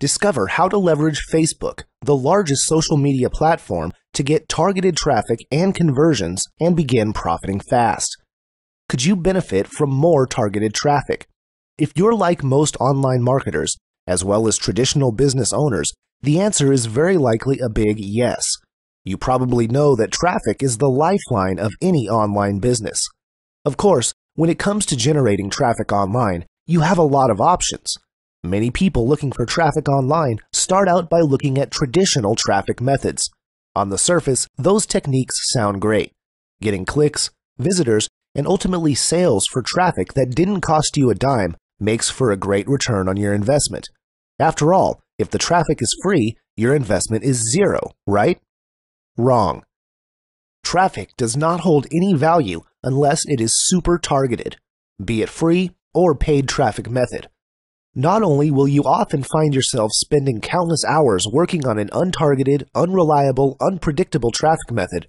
Discover how to leverage Facebook, the largest social media platform, to get targeted traffic and conversions and begin profiting fast. Could you benefit from more targeted traffic? If you're like most online marketers, as well as traditional business owners, the answer is very likely a big yes. You probably know that traffic is the lifeline of any online business. Of course, when it comes to generating traffic online, you have a lot of options. Many people looking for traffic online start out by looking at traditional traffic methods. On the surface, those techniques sound great. Getting clicks, visitors, and ultimately sales for traffic that didn't cost you a dime makes for a great return on your investment. After all, if the traffic is free, your investment is zero, right? Wrong. Traffic does not hold any value unless it is super targeted, be it free or paid traffic method. Not only will you often find yourself spending countless hours working on an untargeted, unreliable, unpredictable traffic method,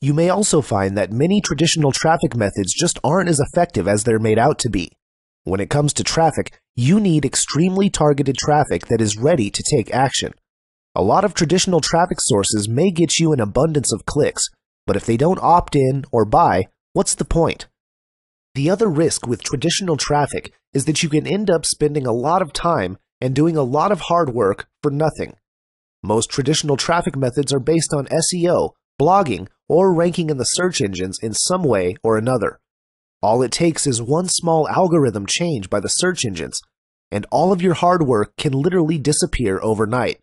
you may also find that many traditional traffic methods just aren't as effective as they're made out to be. When it comes to traffic, you need extremely targeted traffic that is ready to take action. A lot of traditional traffic sources may get you an abundance of clicks, but if they don't opt in or buy, what's the point? The other risk with traditional traffic is that you can end up spending a lot of time and doing a lot of hard work for nothing. Most traditional traffic methods are based on SEO, blogging, or ranking in the search engines in some way or another. All it takes is one small algorithm change by the search engines, and all of your hard work can literally disappear overnight.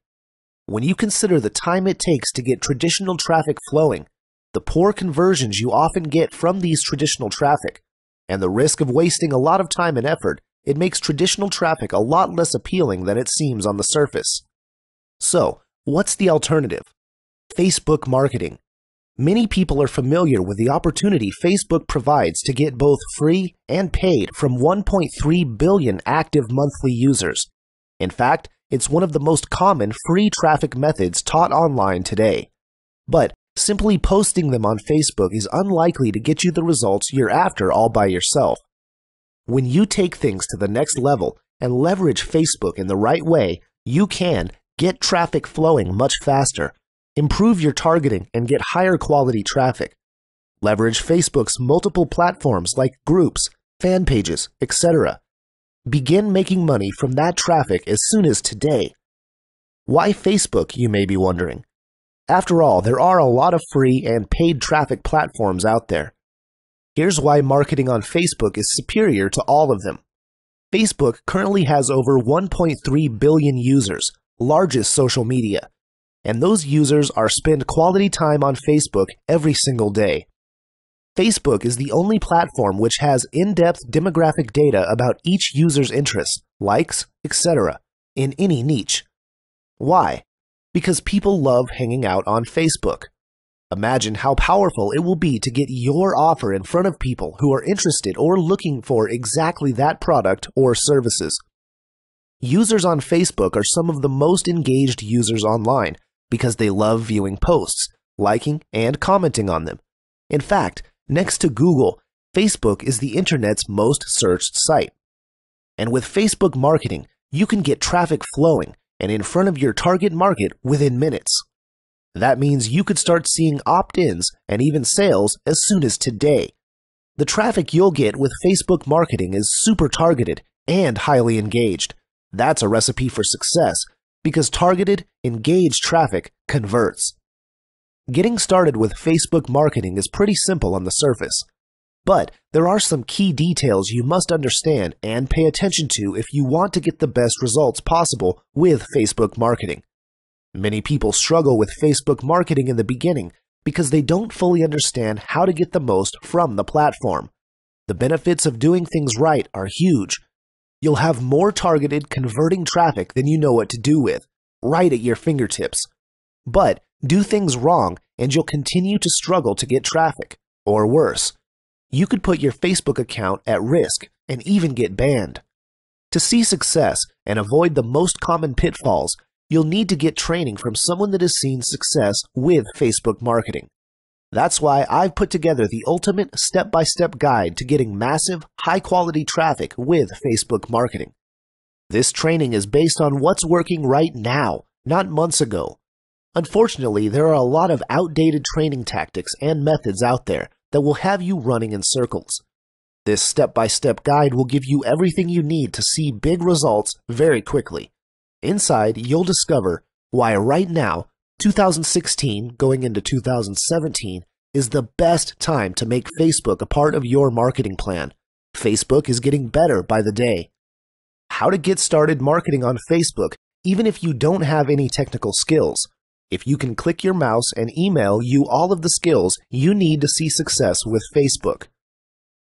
When you consider the time it takes to get traditional traffic flowing, the poor conversions you often get from these traditional traffic, and the risk of wasting a lot of time and effort, it makes traditional traffic a lot less appealing than it seems on the surface. So, what's the alternative? Facebook marketing. Many people are familiar with the opportunity Facebook provides to get both free and paid from 1.3 billion active monthly users. In fact, it's one of the most common free traffic methods taught online today. But Simply posting them on Facebook is unlikely to get you the results you're after all by yourself. When you take things to the next level and leverage Facebook in the right way, you can get traffic flowing much faster, improve your targeting, and get higher quality traffic. Leverage Facebook's multiple platforms like groups, fan pages, etc. Begin making money from that traffic as soon as today. Why Facebook, you may be wondering? After all, there are a lot of free and paid traffic platforms out there. Here's why marketing on Facebook is superior to all of them. Facebook currently has over 1.3 billion users, largest social media, and those users are spend quality time on Facebook every single day. Facebook is the only platform which has in-depth demographic data about each user's interests, likes, etc. in any niche. Why? Because people love hanging out on Facebook. Imagine how powerful it will be to get your offer in front of people who are interested or looking for exactly that product or services. Users on Facebook are some of the most engaged users online because they love viewing posts, liking, and commenting on them. In fact, next to Google, Facebook is the internet's most searched site. And with Facebook marketing, you can get traffic flowing and in front of your target market within minutes. That means you could start seeing opt ins and even sales as soon as today. The traffic you'll get with Facebook marketing is super targeted and highly engaged. That's a recipe for success because targeted, engaged traffic converts. Getting started with Facebook marketing is pretty simple on the surface. But there are some key details you must understand and pay attention to if you want to get the best results possible with Facebook marketing. Many people struggle with Facebook marketing in the beginning because they don't fully understand how to get the most from the platform. The benefits of doing things right are huge. You'll have more targeted, converting traffic than you know what to do with, right at your fingertips. But do things wrong and you'll continue to struggle to get traffic, or worse, you could put your Facebook account at risk and even get banned. To see success and avoid the most common pitfalls, you'll need to get training from someone that has seen success with Facebook marketing. That's why I've put together the ultimate step by step guide to getting massive, high quality traffic with Facebook marketing. This training is based on what's working right now, not months ago. Unfortunately, there are a lot of outdated training tactics and methods out there that will have you running in circles. This step by step guide will give you everything you need to see big results very quickly. Inside, you'll discover why right now, 2016 going into 2017, is the best time to make Facebook a part of your marketing plan. Facebook is getting better by the day. How to get started marketing on Facebook even if you don't have any technical skills. If you can click your mouse and email you all of the skills you need to see success with Facebook.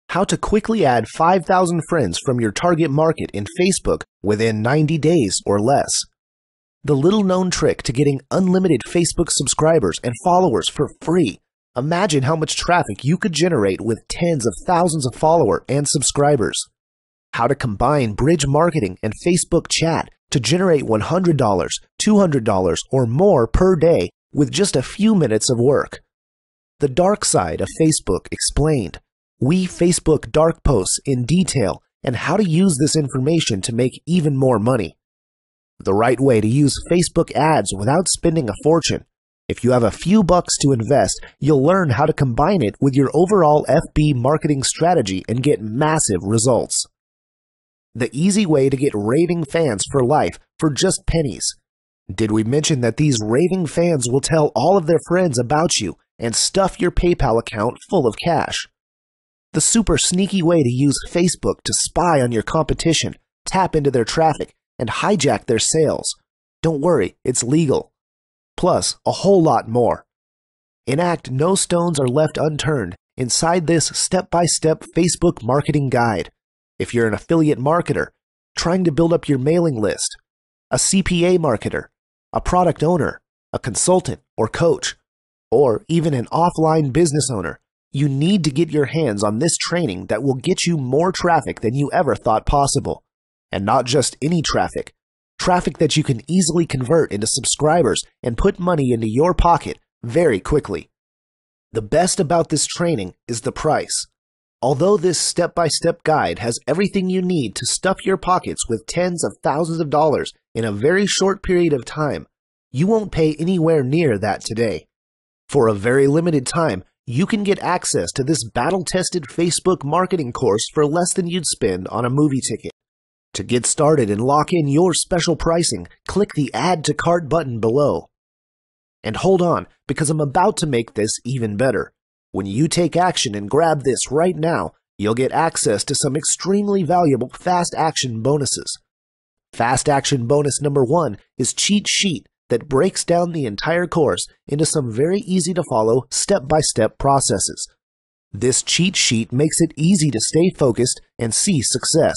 How to quickly add 5,000 friends from your target market in Facebook within 90 days or less. The little known trick to getting unlimited Facebook subscribers and followers for free. Imagine how much traffic you could generate with tens of thousands of follower and subscribers. How to combine bridge marketing and Facebook chat to generate $100, $200, or more per day with just a few minutes of work. The dark side of Facebook explained. We Facebook dark posts in detail and how to use this information to make even more money. The right way to use Facebook ads without spending a fortune. If you have a few bucks to invest, you'll learn how to combine it with your overall FB marketing strategy and get massive results. The easy way to get raving fans for life for just pennies. Did we mention that these raving fans will tell all of their friends about you and stuff your PayPal account full of cash? The super sneaky way to use Facebook to spy on your competition, tap into their traffic, and hijack their sales. Don't worry, it's legal. Plus, a whole lot more. Enact No Stones Are Left Unturned inside this step by step Facebook marketing guide. If you're an affiliate marketer trying to build up your mailing list, a CPA marketer, a product owner, a consultant or coach, or even an offline business owner, you need to get your hands on this training that will get you more traffic than you ever thought possible. And not just any traffic, traffic that you can easily convert into subscribers and put money into your pocket very quickly. The best about this training is the price. Although this step by step guide has everything you need to stuff your pockets with tens of thousands of dollars in a very short period of time, you won't pay anywhere near that today. For a very limited time, you can get access to this battle tested Facebook marketing course for less than you'd spend on a movie ticket. To get started and lock in your special pricing, click the Add to Cart button below. And hold on, because I'm about to make this even better. When you take action and grab this right now, you'll get access to some extremely valuable fast action bonuses. Fast action bonus number one is Cheat Sheet that breaks down the entire course into some very easy to follow step by step processes. This cheat sheet makes it easy to stay focused and see success.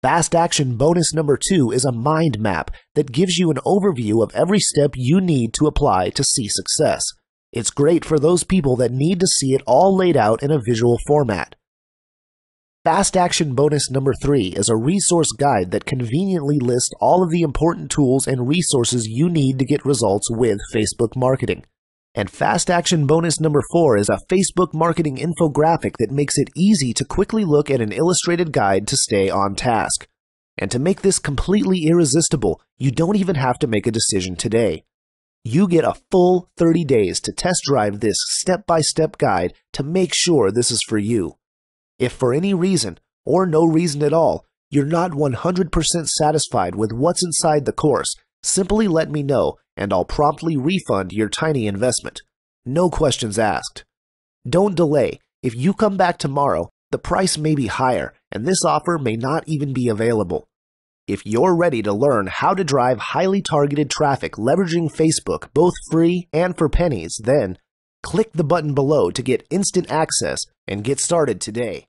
Fast Action Bonus number two is a mind map that gives you an overview of every step you need to apply to see success. It's great for those people that need to see it all laid out in a visual format. Fast Action Bonus number 3 is a resource guide that conveniently lists all of the important tools and resources you need to get results with Facebook marketing. And Fast Action Bonus number 4 is a Facebook marketing infographic that makes it easy to quickly look at an illustrated guide to stay on task. And to make this completely irresistible, you don't even have to make a decision today. You get a full 30 days to test drive this step by step guide to make sure this is for you. If for any reason, or no reason at all, you're not 100% satisfied with what's inside the course, simply let me know and I'll promptly refund your tiny investment. No questions asked. Don't delay. If you come back tomorrow, the price may be higher and this offer may not even be available. If you're ready to learn how to drive highly targeted traffic leveraging Facebook both free and for pennies, then click the button below to get instant access and get started today.